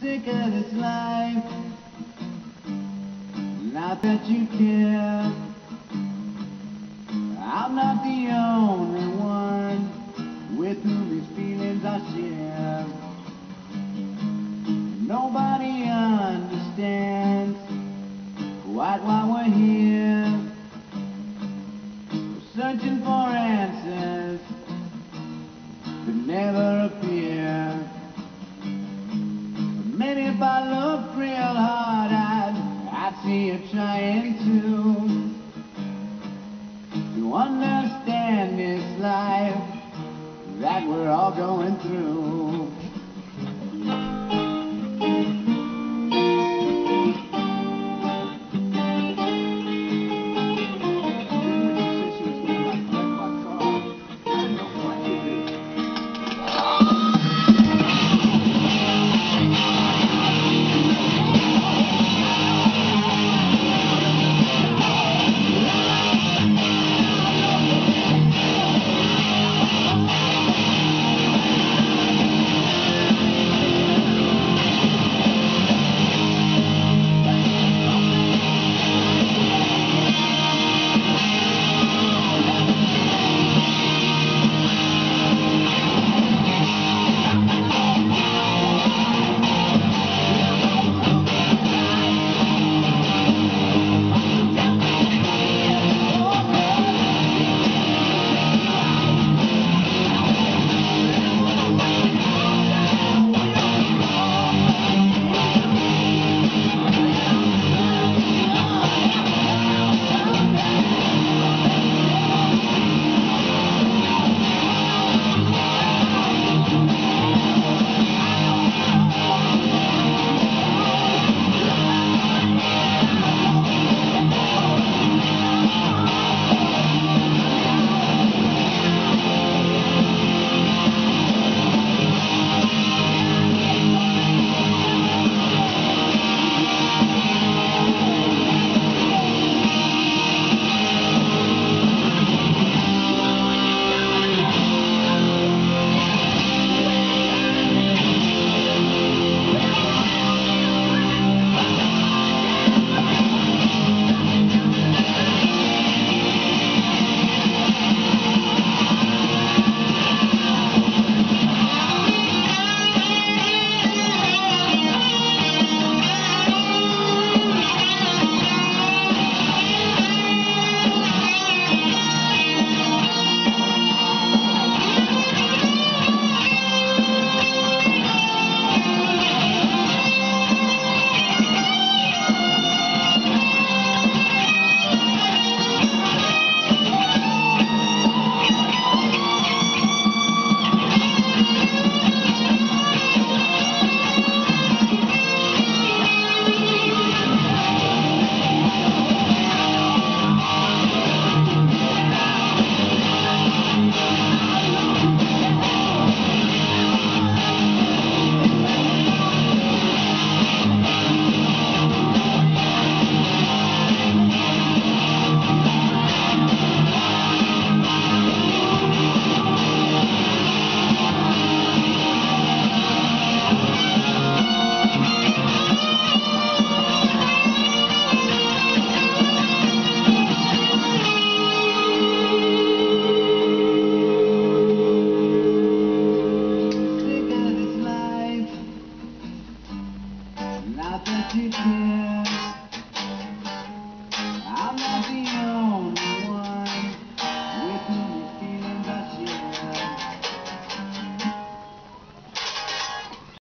sick of this life. Not that you care. I'm not the only one with whom these feelings I share. Nobody understands quite why we're here. Searching for answers that never appear. Maybe if I look real hard, I'd, I'd see you trying to to understand this life that we're all going through. Of this